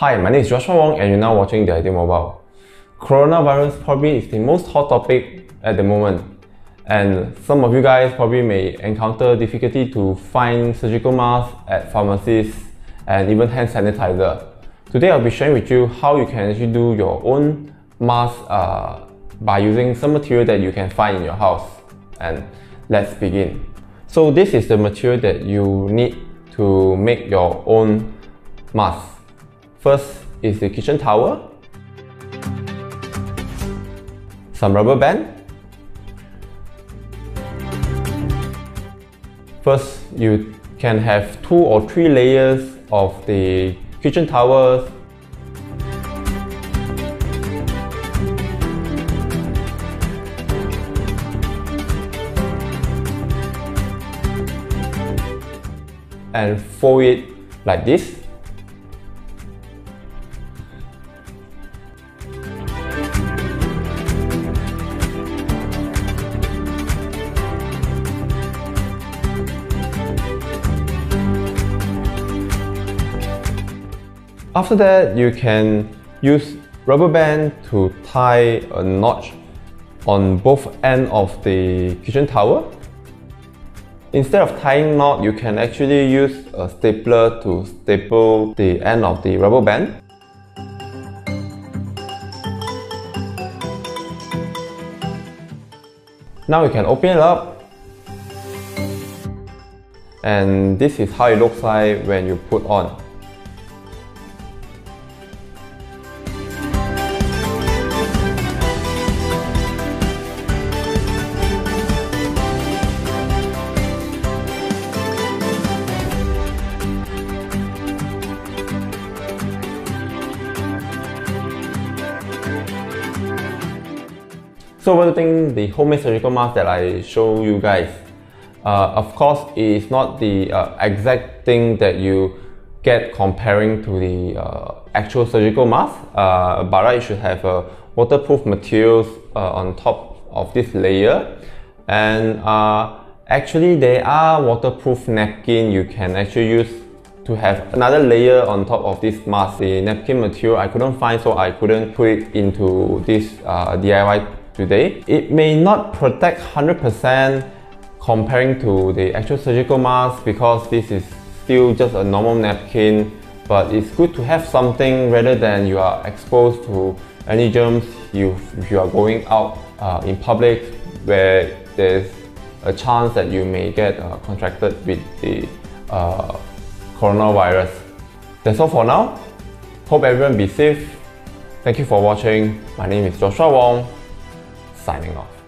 Hi, my name is Joshua Wong and you're now watching The Ideal Mobile. Coronavirus probably is the most hot topic at the moment and some of you guys probably may encounter difficulty to find surgical masks at pharmacies and even hand sanitizer. Today I'll be sharing with you how you can actually do your own mask uh, by using some material that you can find in your house and let's begin. So this is the material that you need to make your own mask. First is the kitchen towel, some rubber band. First, you can have two or three layers of the kitchen towels and fold it like this. After that, you can use rubber band to tie a notch on both end of the kitchen towel Instead of tying knot, you can actually use a stapler to staple the end of the rubber band. Now you can open it up and this is how it looks like when you put on. So one thing, the homemade surgical mask that I show you guys, uh, of course, is not the uh, exact thing that you get comparing to the uh, actual surgical mask, uh, but you should have a waterproof materials uh, on top of this layer. And uh, actually, there are waterproof napkin you can actually use to have another layer on top of this mask. The napkin material I couldn't find, so I couldn't put it into this DIY today. It may not protect 100% comparing to the actual surgical mask because this is still just a normal napkin but it's good to have something rather than you are exposed to any germs you, if you are going out uh, in public where there's a chance that you may get uh, contracted with the uh, coronavirus. That's all for now. Hope everyone be safe. Thank you for watching. My name is Joshua Wong signing off.